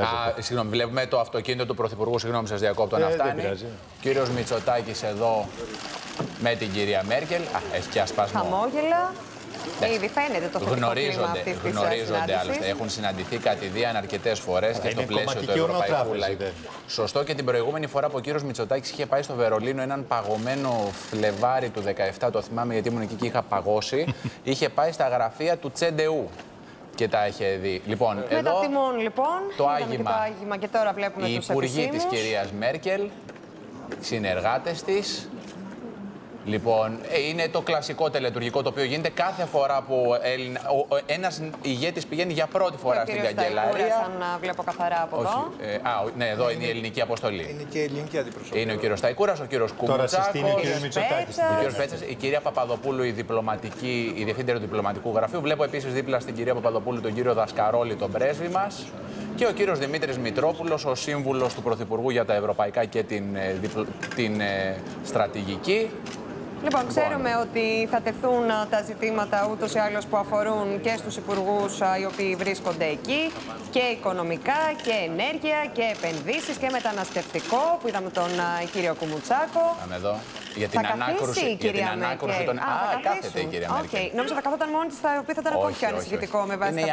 Α, συγγνώμη, βλέπουμε το αυτοκίνητο του Πρωθυπουργού. Συγγνώμη, σας διακόπτω Ε, να δεν φτάνει. πειράζει. Κύριος Μητσοτάκης εδώ με την κυρία Μέρκελ. Α, έχει και ασπασμό. Χαμόγελα. Ναι. Ήδη φαίνεται το θετικό κλίμα Γνωρίζονται, αυτή της γνωρίζονται άλλωστε. Έχουν συναντηθεί κατηδίαν αρκετές φορές και στο είναι πλαίσιο του κομματική Ευρωπαϊκού ονοτράπεζη, Λαϊκού. δεν. Σωστό και την προηγούμενη φορά που ο κύριος Μητσοτάκης είχε πάει στο Βερολίνο έναν παγωμένο Φλεβάρι του 17, το θυμάμαι γιατί ήμουν εκεί και είχα παγώσει, είχε πάει στα γραφεία του Τσεντεού και τα είχε δει. Λοιπόν, Με τα εδώ τιμών λοιπόν. το είδαμε και άγημα. το άγημα και τώρα βλέπουμε οι τους υπουργοί της επισήμους. κυρίας Μέρκελ, συνεργάτες της, Λοιπόν, ε, είναι το κλασικό τελετουργικό το οποίο γίνεται κάθε φορά που Έλληνα, ο, ο, ένας ηγέτης πηγαίνει για πρώτη φορά Ο στην κύριος Σταϊκούρας, καγκελαρία. αν α, βλέπω καθαρά από εδώ. Όχι, ε, α, ο- ναι, εδώ είναι η ελληνική αποστολή. Είναι και η ελληνική αντιπροσωπεία. Είναι ο κύριος Σταϊκούρας, ο κύριος Τώρα συστήνει ο Κουμουτσάκος, κ. Μητσοτάκης. Πέτσας. ο κύριος Πέτσας, η κυρία Παπαδοπούλου, η διπλωματική, η διευθύντρια του διπλωματικού γραφείου. Βλέπω επίσης δίπλα στην κυρία Παπαδοπούλου τον κύριο Δασκαρόλη, τον πρέσβη μας. Και ο κύριος Δημήτρης Μητρόπουλος, ο σύμβουλος του Πρωθυπουργού για τα Ευρωπαϊκά και την, ε, διπλω- την ε, στρατηγική. Λοιπόν, ξέρουμε ότι θα τεθούν α, τα ζητήματα ούτως ή άλλως που αφορούν και στους υπουργούς οι οποίοι βρίσκονται εκεί, και οικονομικά και ενέργεια και επενδύσεις και μεταναστευτικό που είδαμε τον α, κύριο Κουμουτσάκο. Πάμε εδώ. Για την θα καθίσει ανάκρουση, η για την κυρία ανάκρουση Μέρκελ. των. Α, θα κάθεται η καθίσουν. κυρία Οκ. Μέρκελ. Νόμιζα θα καθόταν μόνη της, το οποίο θα ήταν Όχι, ακόμη πιο όχι, όχι. ανησυχητικό με βάση Είναι τα η